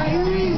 Aleluia.